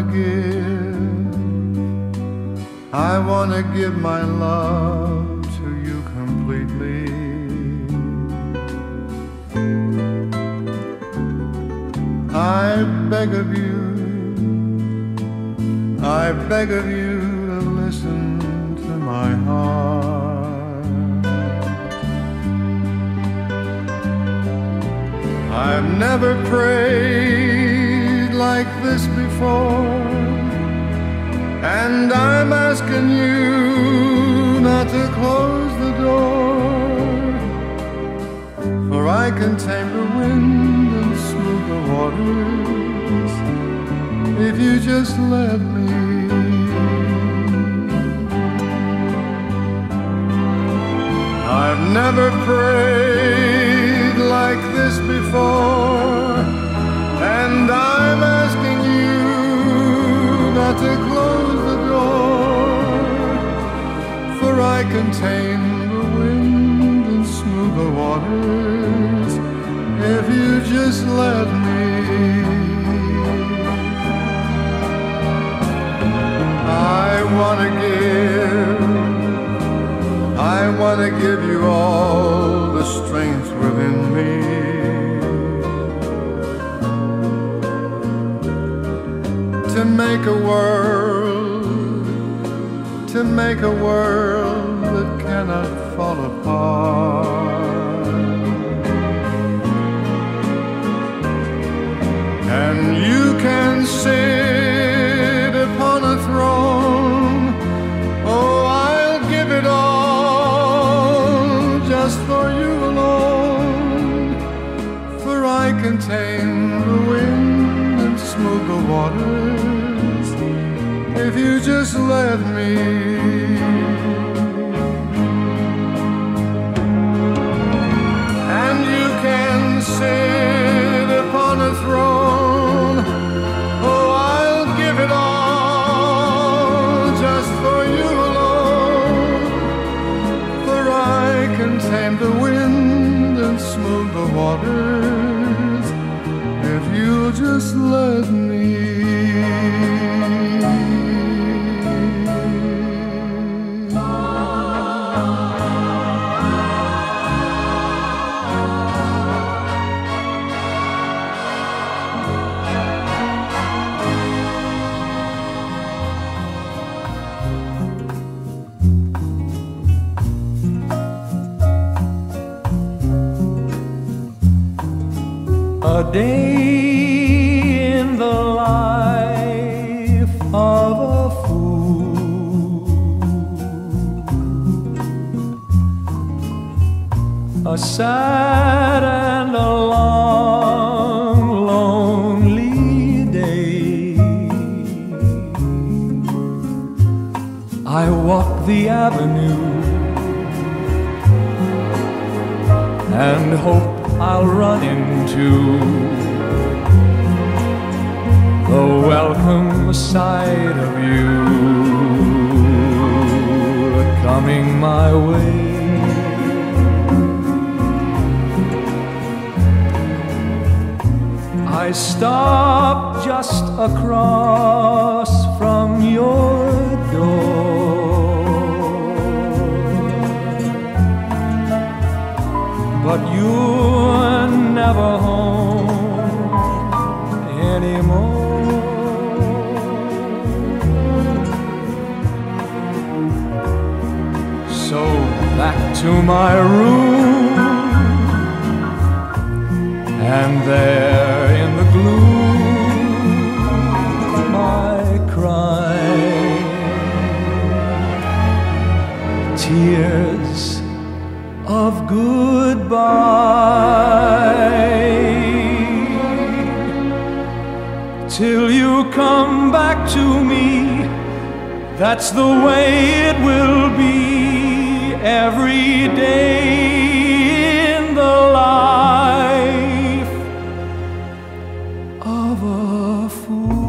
wanna give. I wanna give my love to you completely. I beg of you, I beg of you to listen to my heart. I've never prayed like this before, and I'm asking you not to close the door, for I can tame the wind and smooth the waters if you just let me. I've never prayed like this before, and I'm asking you not to close I contain the wind and smooth the waters if you just let me. I wanna give. I want to give you all the strength within me. To make a world, to make a world cannot fall apart. And you can sit upon a throne. Oh, I'll give it all just for you alone. For I contain the wind and smooth the waters if you just let me. Let me. A day A sad and a long, lonely day. I walk the avenue and hope I'll run into the welcome sight of you coming my way. I stop just across from your door. but you're never home anymore. So back to my room, and there tears of goodbye till you come back to me. That's the way it will be every day in the life of a fool.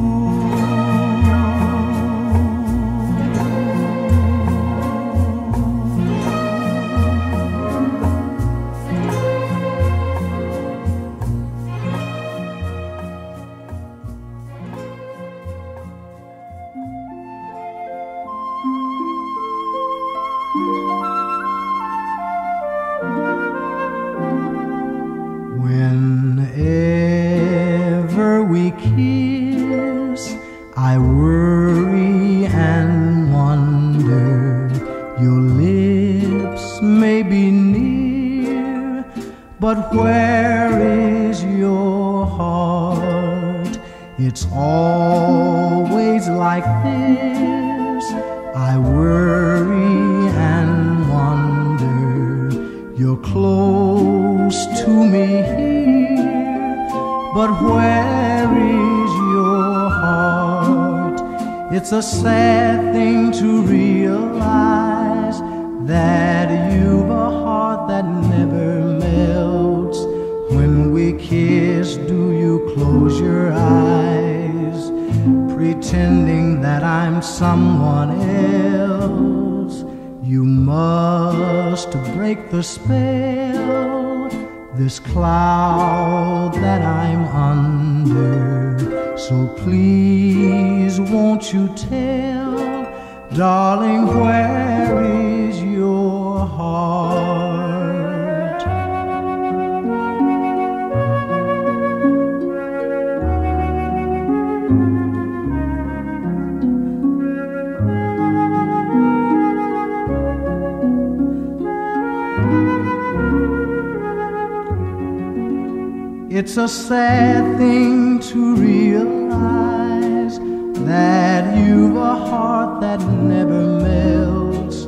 It's a sad thing to realize that you've a heart that never melts.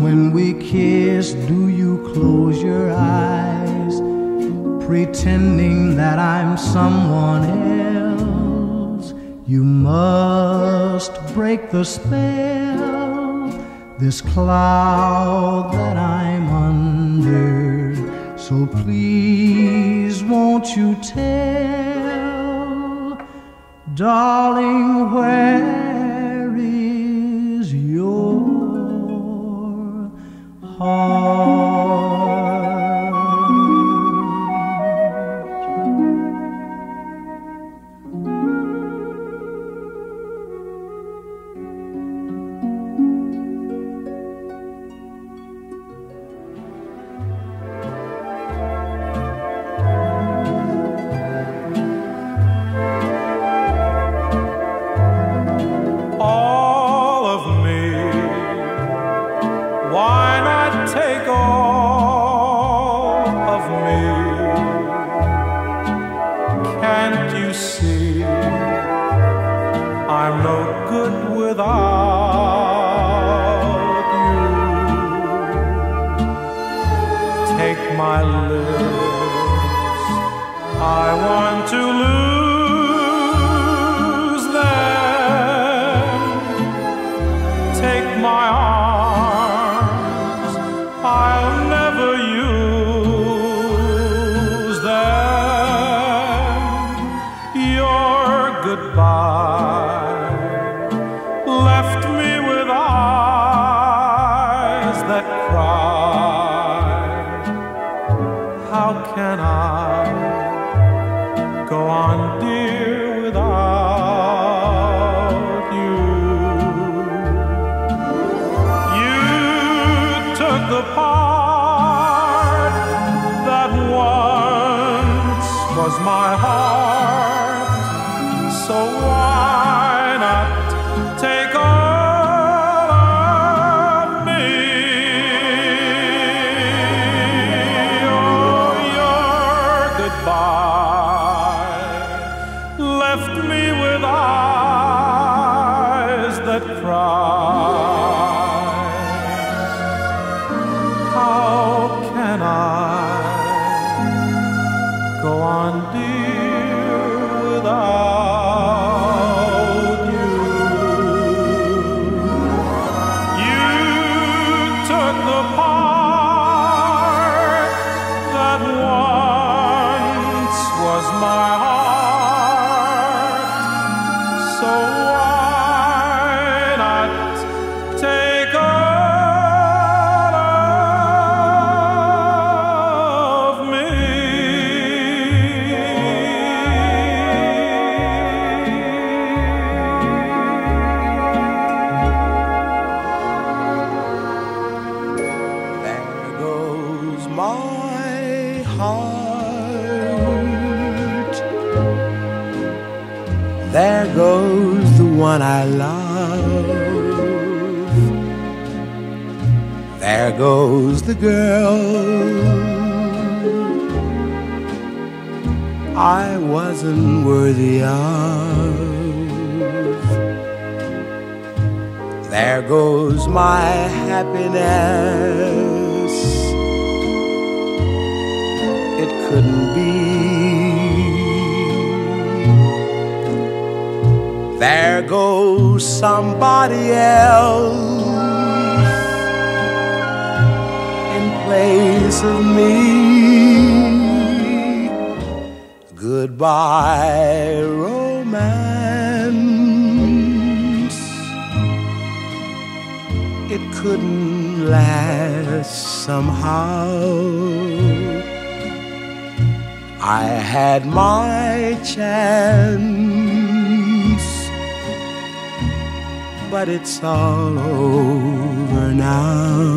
When we kiss, do you close your eyes, pretending that I'm someone else? You must break the spell, this cloud that I'm. won't you tell, darling, where? I'm no good without you. Take my lips, I want to lose. Happiness. It couldn't be. There goes somebody else in place of me. Goodbye, couldn't last somehow. I had my chance, but it's all over now.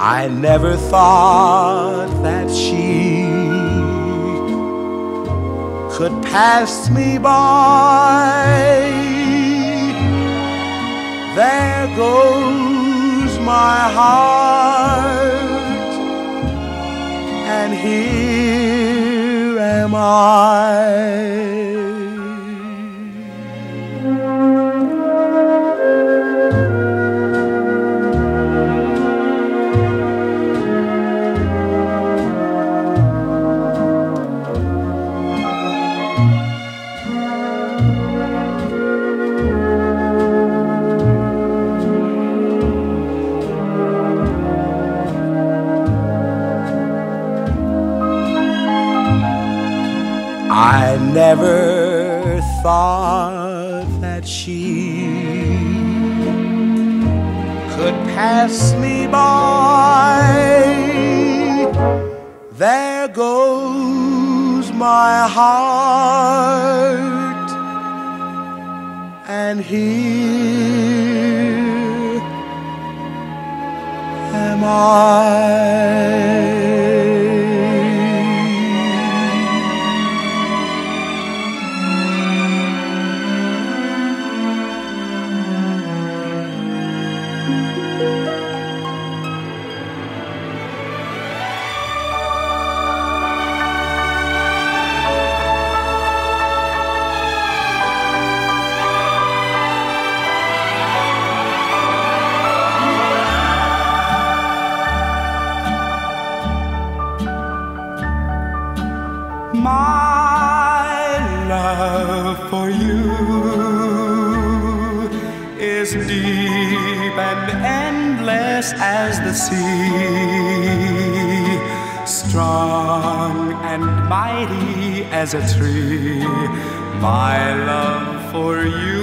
I never thought that she could pass me by. There goes my heart, and here am I. never thought that she could pass me by. There goes my heart, and here am I. strong and mighty as a tree. My love for you.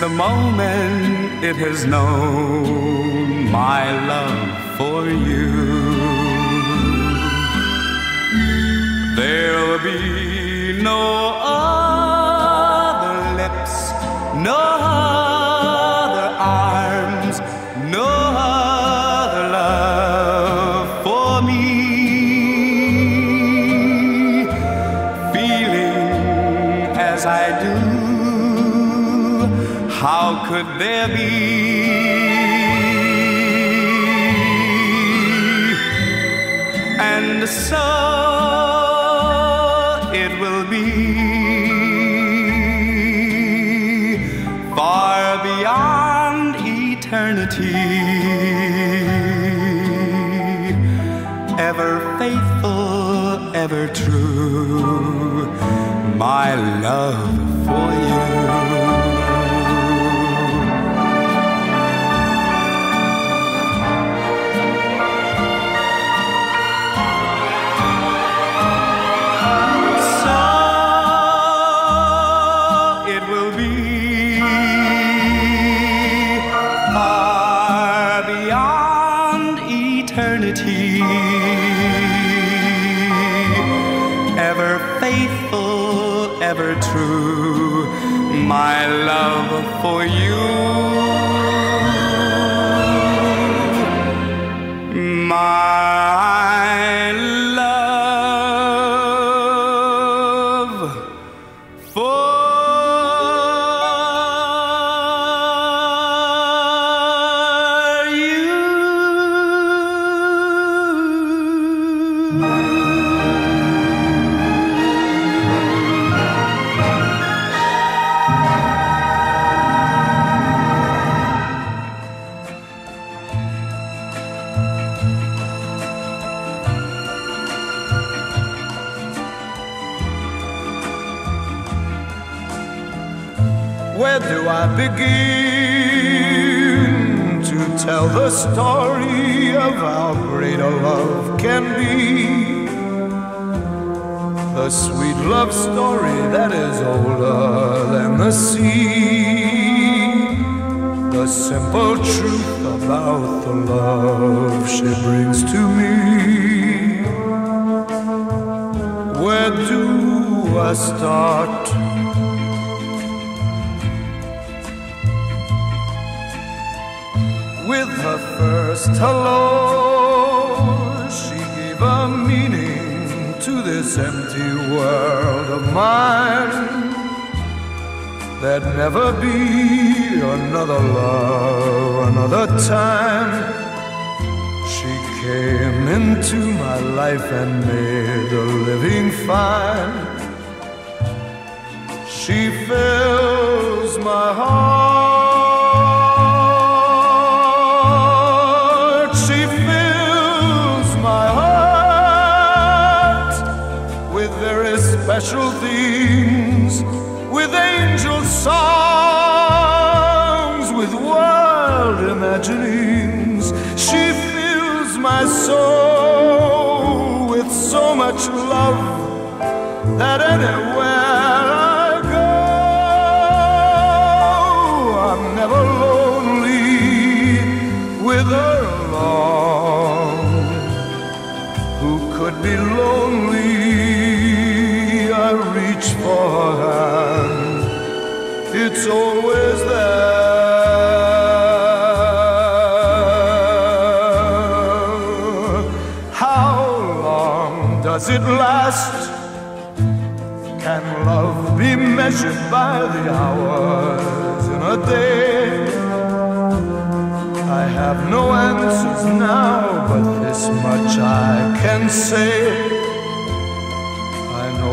The moment it has known my love for you, there'll be no other lips, no could there be? And so it will be far beyond eternity. Ever faithful, ever true, my love for you. Love for you. The story of how great a love can be? The sweet love story that is older than the sea. The simple truth about the love she brings to me. Where do I start? First hello, she gave a meaning to this empty world of mine. There'd never be another love, another time. She came into my life and made a living fine. She fills my heart. It's always there. How long does it last? Can love be measured by the hours in a day? I have no answers now, but this much I can say.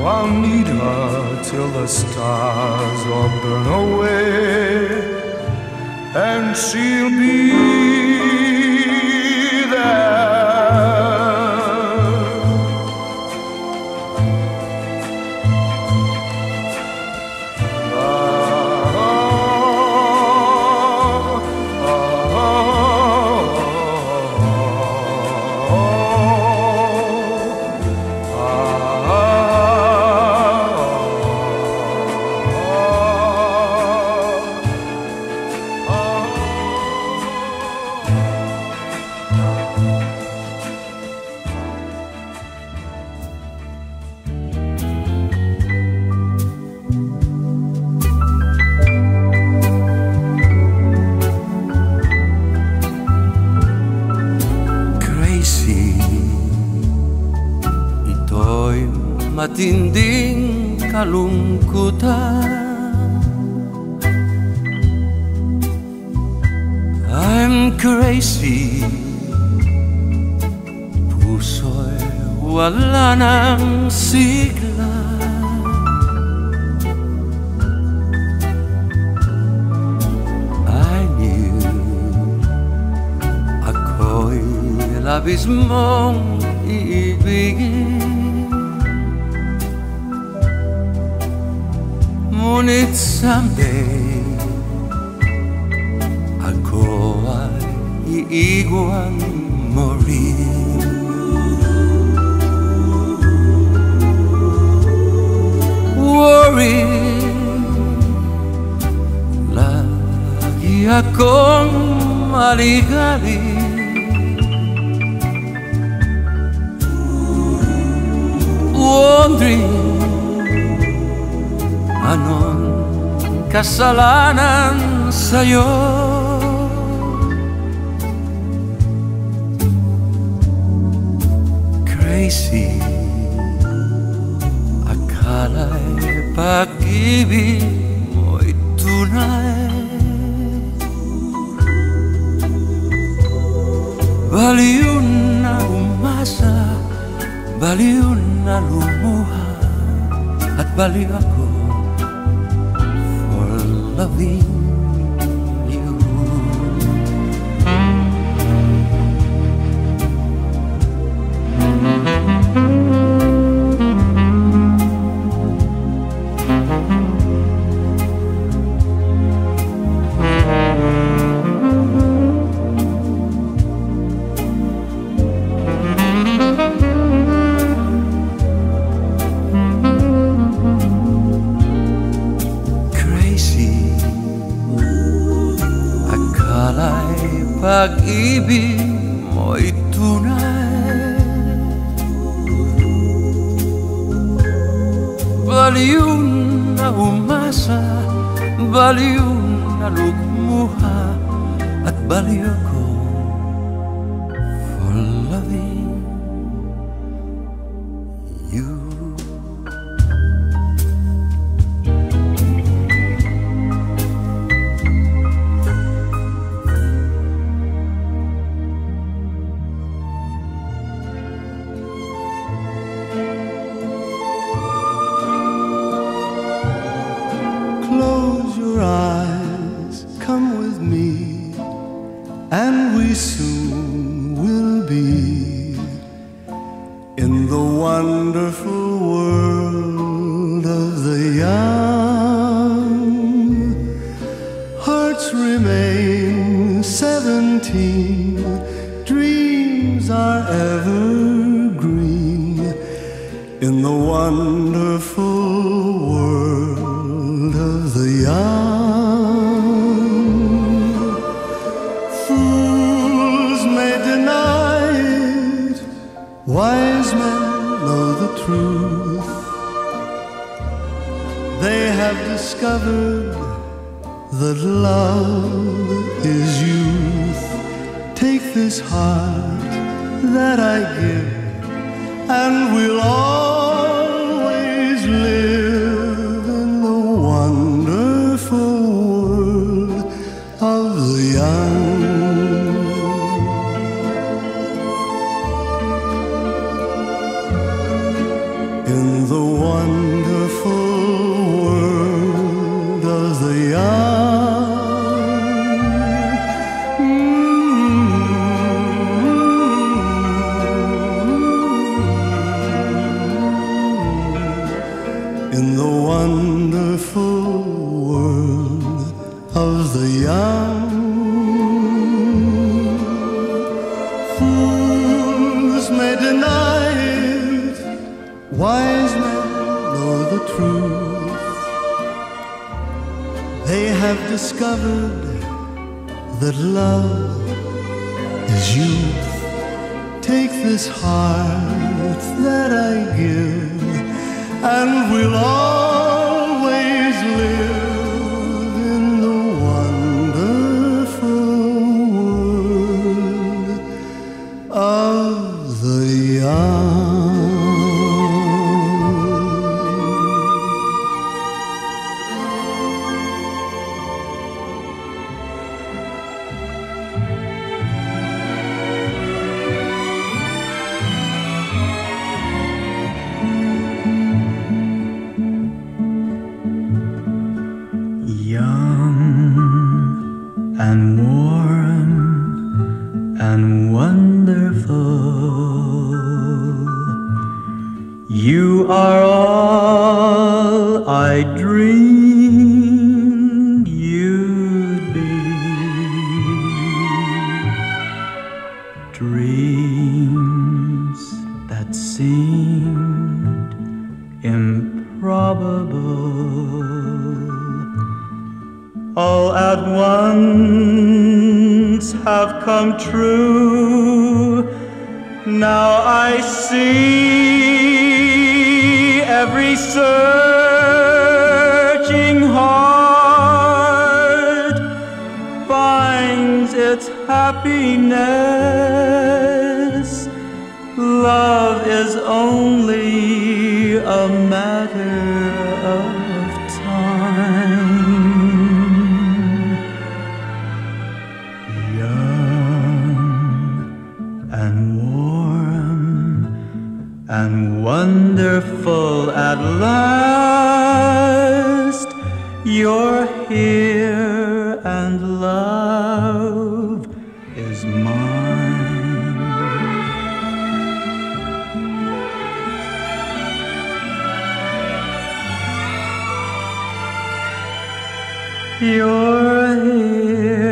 I'll need her till the stars all burn away, and she'll be sigla. I knew Ako'y labis mong iibigin Ngunit someday Ako ay iiwan mo rin worry. Lagi akong maligali Wondering Anong kasalanan sa'yo. ibig mo'y tunay Baliw na umasa, baliw na lumuha At baliw ako for loving They have discovered that love is youth. Take this heart that I give, and we'll all. discovered that love is you. Take this heart that I give, and we'll all. you're here.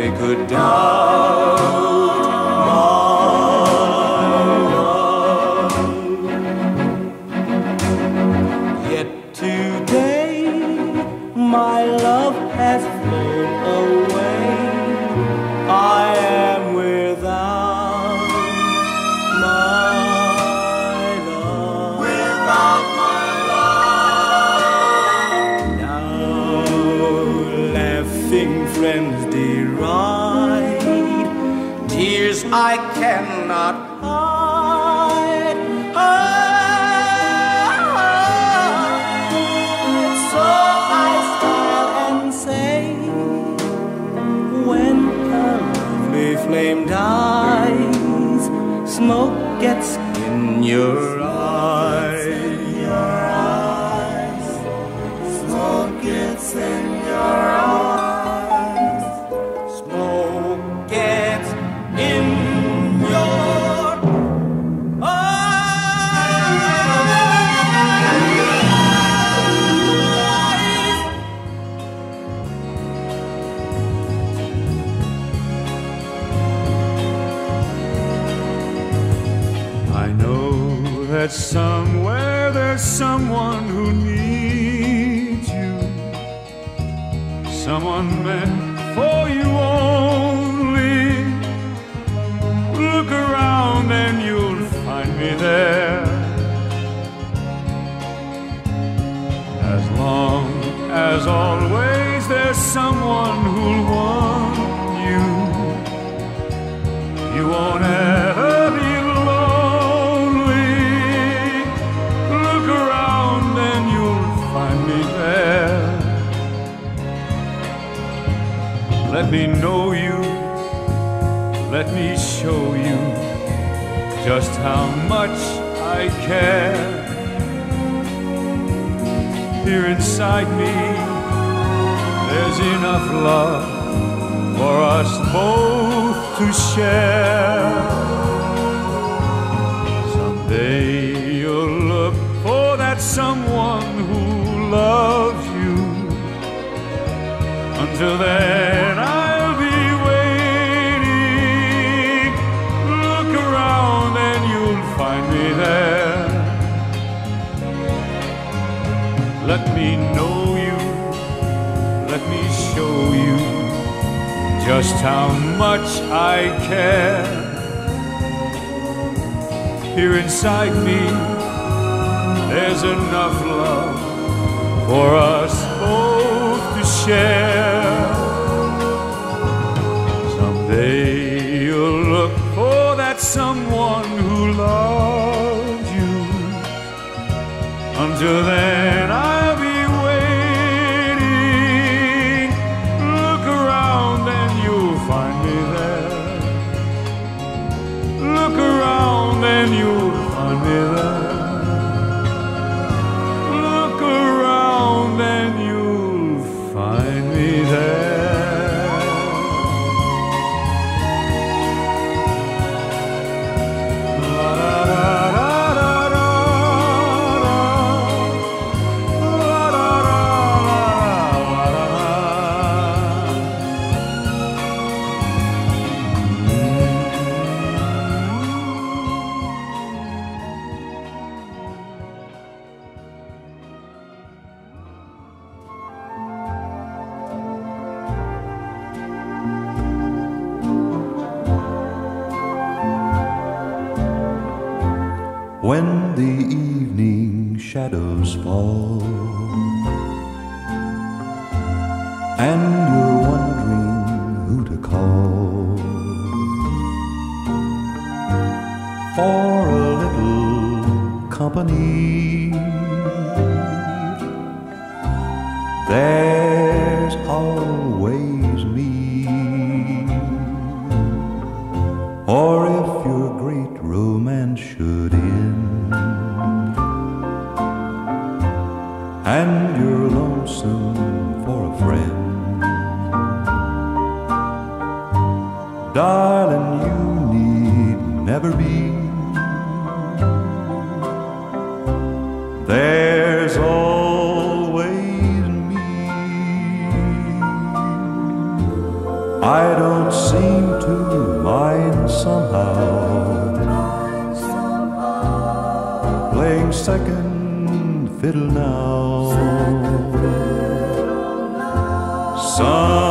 they could die. someone meant for you only. Look around and you'll find me there. As long as always there's someone who'll want you, you won't ever. Let me know you, let me show you just how much I care. Here inside me, there's enough love for us both to share. Someday you'll look for that someone who loves you. Until then. me know you, let me show you just how much I care. Here inside me, there's enough love for us both to share. Someday you'll look for that someone who loves you. Until then. Darling, you need never be. There's always me. I don't seem to mind somehow playing second fiddle now. Some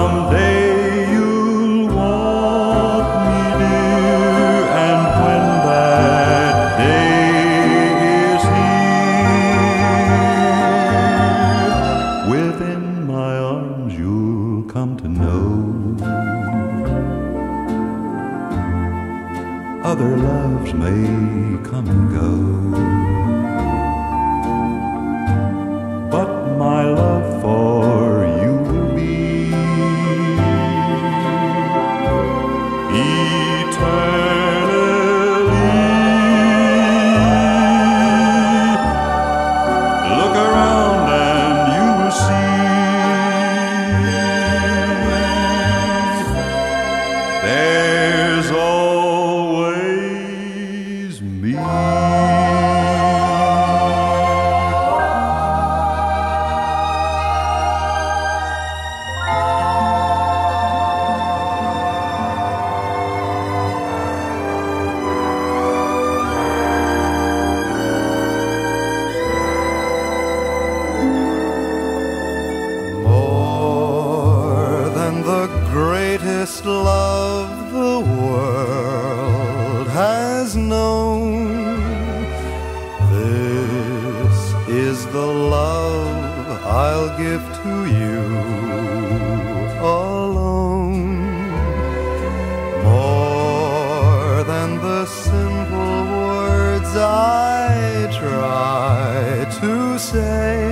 give to you alone more than the simple words I try to say.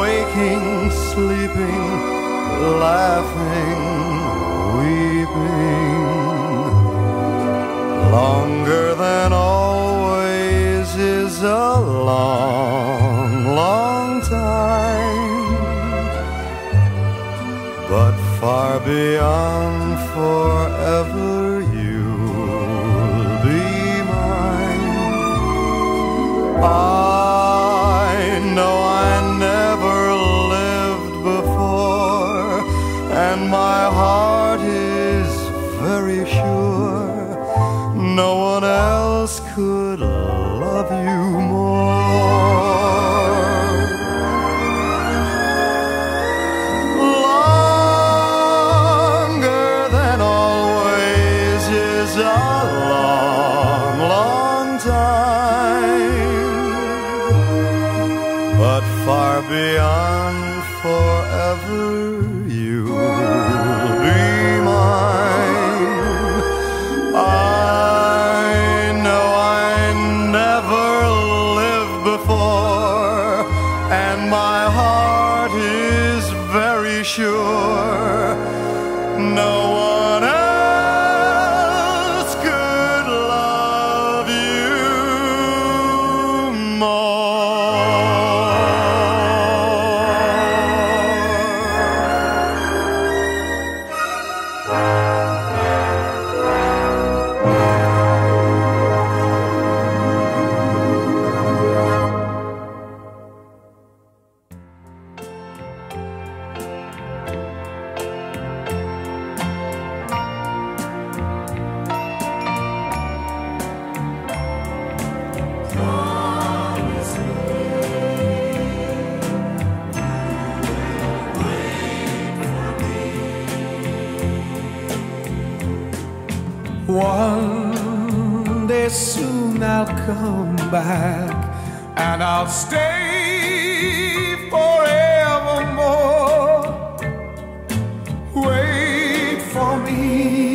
waking, sleeping, laughing, weeping. Longer than always is a long, long time, but far beyond for. love you more. You.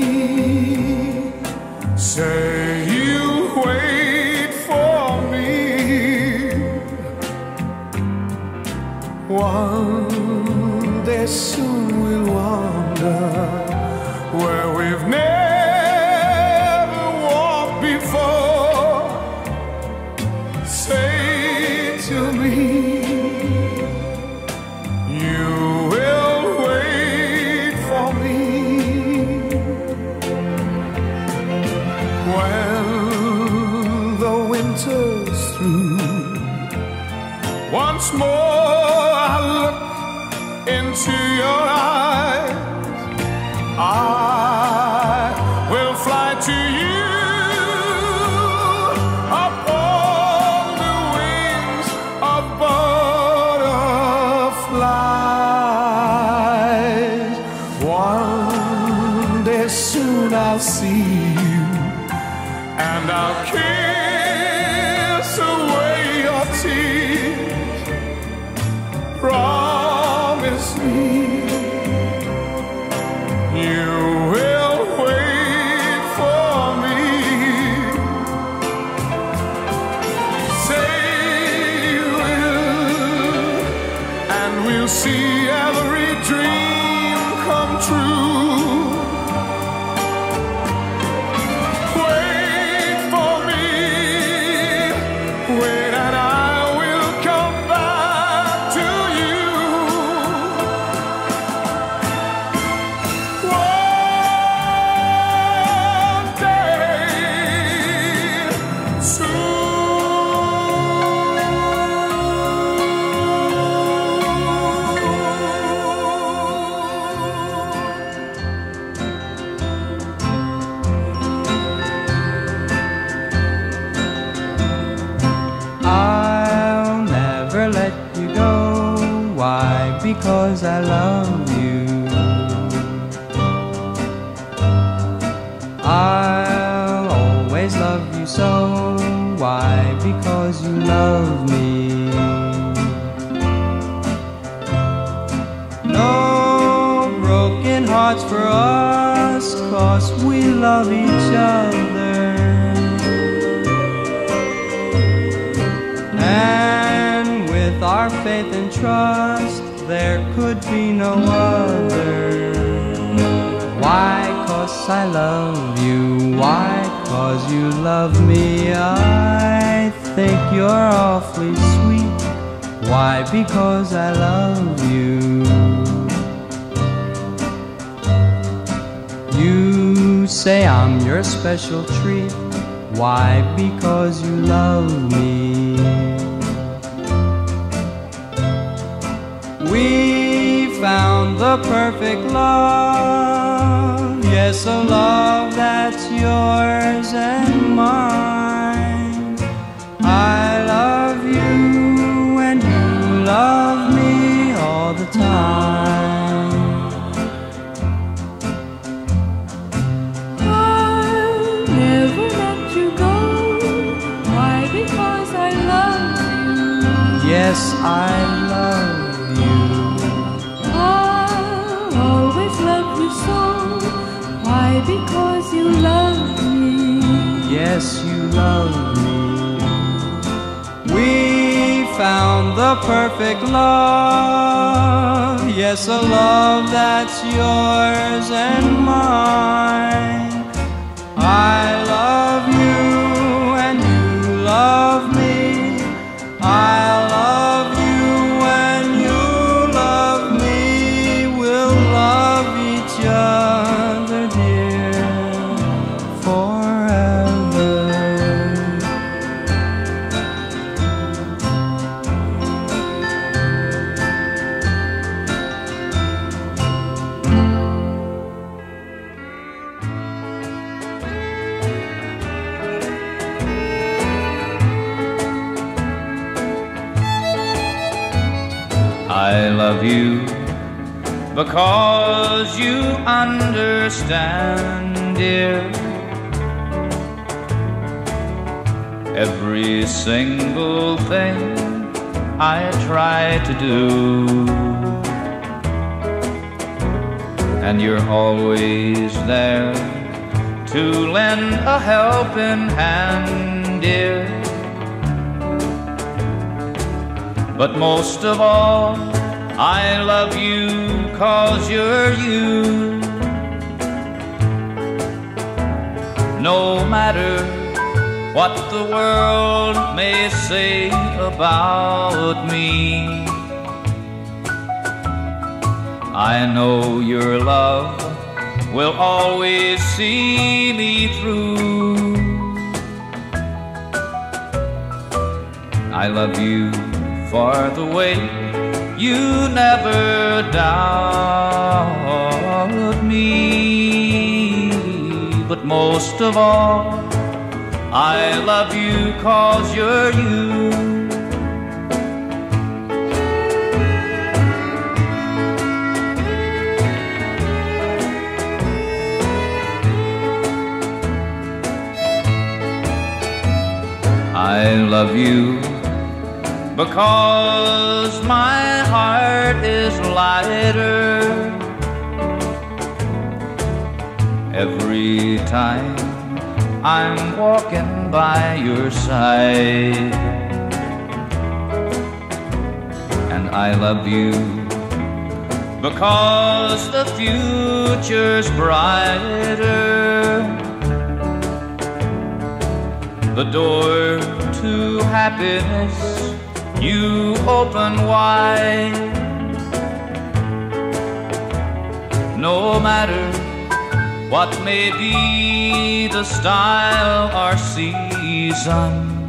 That's yours and mine. I love you and you love me all the time. Never let you go why because I'll never me. We found the perfect love. Yes, a love that's yours and mine. I because you understand, dear. Every single thing I try to do, and you're always there to lend a helping hand, dear. But most of all, I love you cause you're you. No matter what the world may say about me, I know your love will always see me through. I love you for the way you never doubt me. But most of all, I love you cause you're you. I love you because my heart is lighter every time I'm walking by your side. And I love you because the future's brighter. The door to happiness you open wide. No matter what may be the style or season,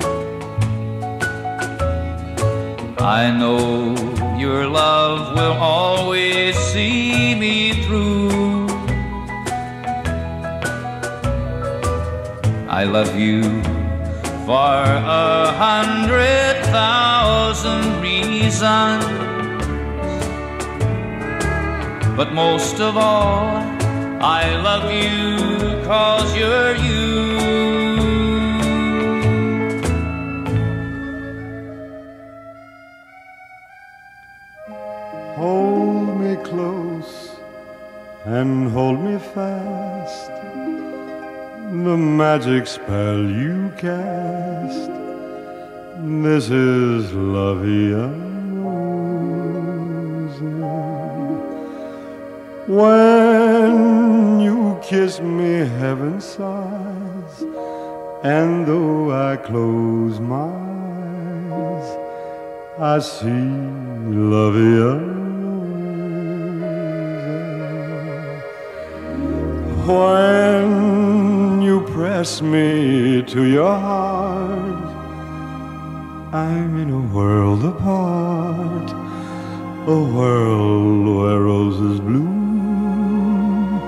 I know your love will always see me through. I love you for a hundred thousand reasons. But most of all, I love you cause you're you. Hold me close and hold me fast. The magic spell you cast. This is La Vie When you kiss me, heaven sighs. And though I close my eyes, I see La When you press me to your heart, I'm in a world apart, a world where roses bloom.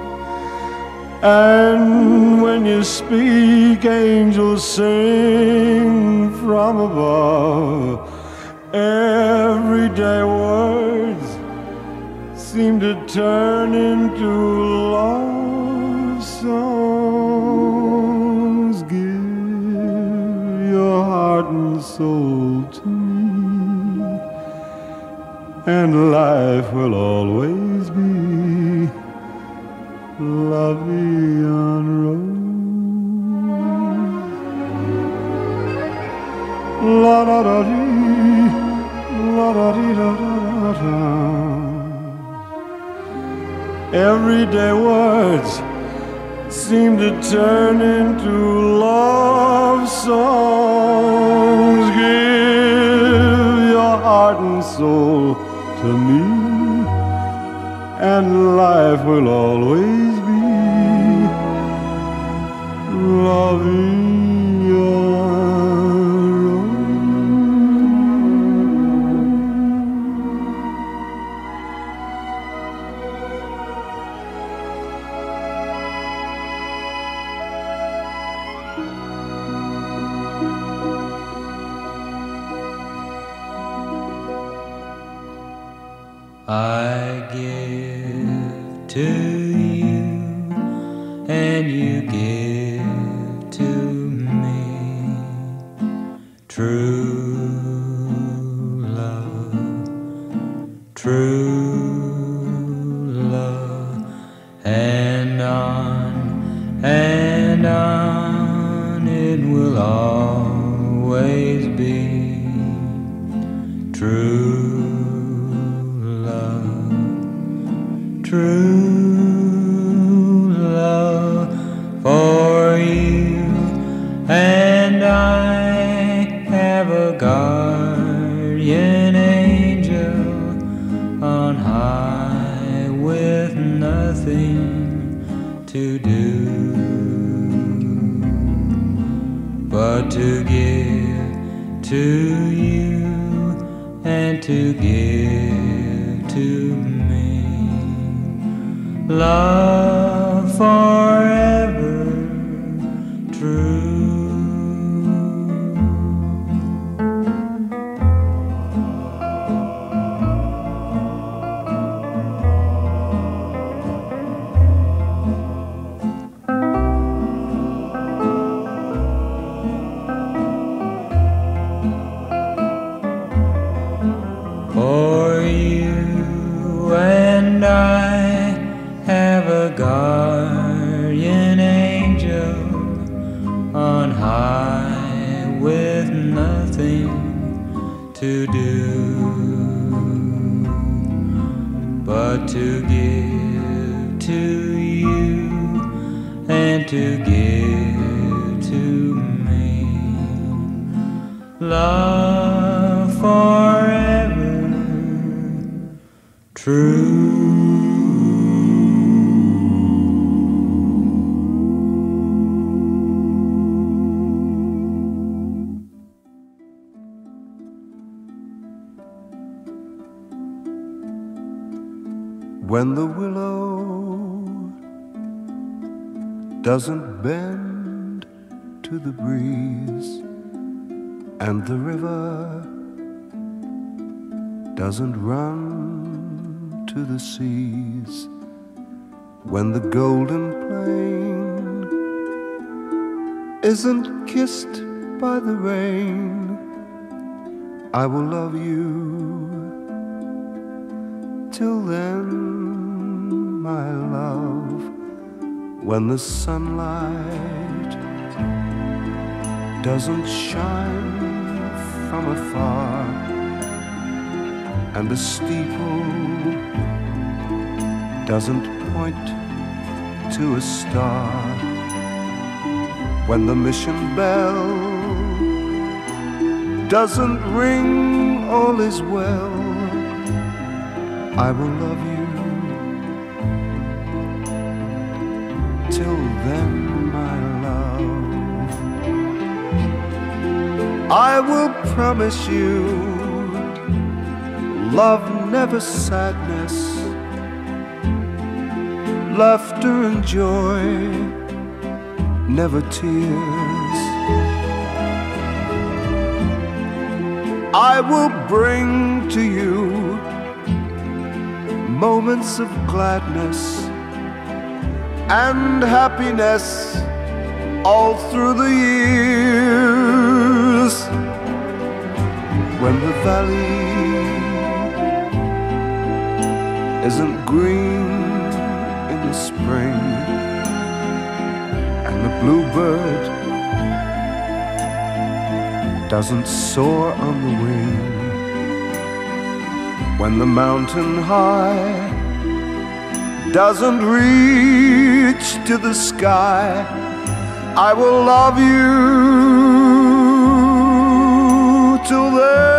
And when you speak, angels sing from above. Everyday words seem to turn into love songs. Give your heart and soul and life will always be la vie en rose. La da da dee, la da dee da da da. Everyday words seem to turn into love songs. Give your heart and soul to me, and life will always be loving. To give to me love forever true. When the doesn't bend to the breeze and the river doesn't run to the seas. When the golden plain isn't kissed by the rain I will love you till then when the sunlight doesn't shine from afar and the steeple doesn't point to a star when the mission bell doesn't ring, all is well. I will love you then, my love. I will promise you love, never sadness, laughter and joy, never tears. I will bring to you moments of gladness and happiness all through the years. When the valley isn't green in the spring and the bluebird doesn't soar on the wing. When the mountain high doesn't reach to the sky. I will love you till then